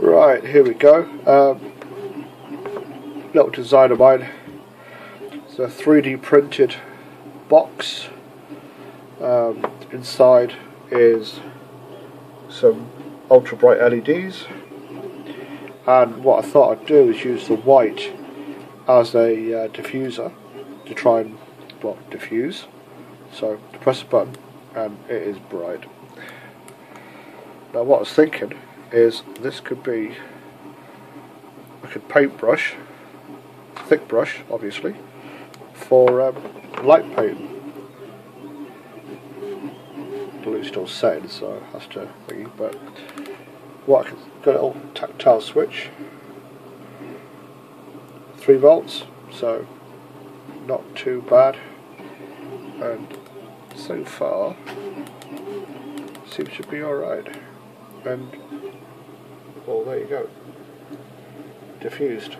Right, here we go. Um, little design of mine. It's a 3D printed box. Um, inside is some ultra bright LEDs. And what I thought I'd do is use the white as a uh, diffuser to try and well diffuse. So press a button and it is bright. Now what I was thinking is this could be like a paintbrush, thick brush obviously, for um, light paint. The lute's still setting so that's to thingy, but what I got a little tactile switch, 3 volts, so not too bad. And so far seems to be alright and well there you go. Diffused